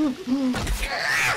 Mm-hmm.